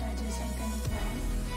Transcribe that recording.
大家先看一